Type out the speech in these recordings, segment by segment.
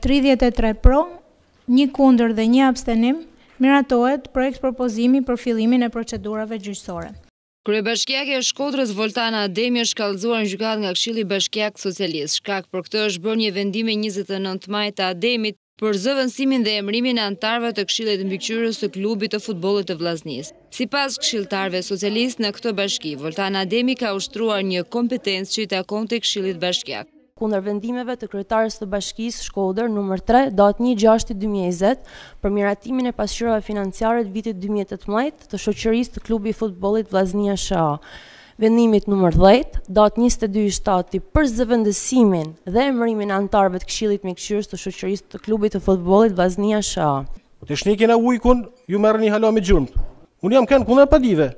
Tridhjetë e tre pro, një kundër dhe një abstenim, miratohet projektpropozimi për fillimin e procedurave gjyqësore. Kryebashkiakja e Shkodrës, Voltana Ademi është kallëzuar në gjykatë nga Këshilli Bashkiak Socialist. Shkak për këtë është bërë një vendim i njëzet e nëntë majit të Ademit, për zëvendësimin dhe emërimin e anëtarëve të Këshillit Mbikëqyrës të Klubit të Futbollit të Vllaznisë. Sipas këshilltarëve socialistë në këtë bashki, Voltana Ademi ka ushtruar një kompetencë që i takonte Këshillit Bashkiak. Kundër vendimeve të kryetares të Bashkisë Shkodër numër tre, datë një gjashti dy mijë e njëzet, për miratimin e pasqyrave financiare të vitit dy mijë e tetëmbëdhjetë të shoqërisë të Klubi i Futbollit Vllaznia SHA, Vendimit numër dhjetë, datë njëzet e dy shtati, për zëvendësimin dhe emërimin e anëtarëve të Këshillit Mbikëqyrës të shoqërisë të Klubit të Futbollit Vllaznia SHA. Teksa ne kena ujkun, ju merreni hala me gjurmë. Unë jam kënë kundër padive.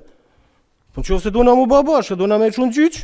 Po në qofë se dona m'u ba bashkë, dona me çu n'gjyq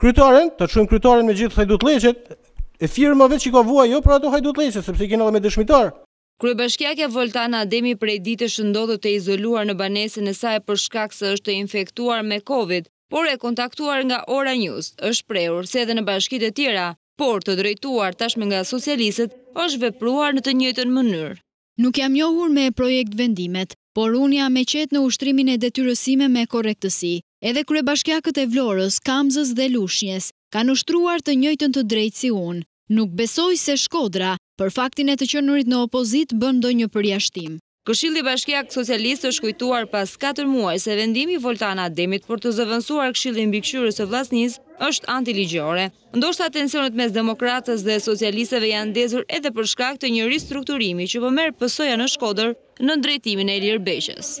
krytaren, ta çojmë krytaren me gjithë hajdutlleqet, e firmave që ka vu, jo për ato hajdutlleqet, sepse i kena edhe me dëshmitarë. Kryebashkiakja Voltana Ademi prej ditësh ndodhet e izoluar në banesën e saj për shkak se është e infektuar me Covid, por e kontaktuar nga Ora News, është shprehur se edhe në bashkitë e tjera, por të drejtuar tashmë nga socialistët, është vepruar në të njëjtën mënyrë. Nuk jam njohur me projektvendimet. Por unë jam e qetë në ushtrimin e detyrës sime me korrektësi. Edhe kryebashkiakët e Vlorës, Kamzës dhe Lushnjes, kanë ushtruar të njëjtën të drejtë si unë. Nuk besoj se Shkodra, për faktin e të qenurit në opozitë, bën ndonjë përjashtim. Këshilli Bashkiak Socialist është kujtuar pas katër muajsh se vendimi i Voltana Ademit për të zëvendësuar Këshillin Mbikëqyrës të Vllaznisë është antiligjor. Ndoshta tensionet mes demokrates dhe socialistëve janë ndezur edhe për shkak të një ristrukturimi që po merr PS-ja në Shkodër nën drejtimin e Ilir Beqajt.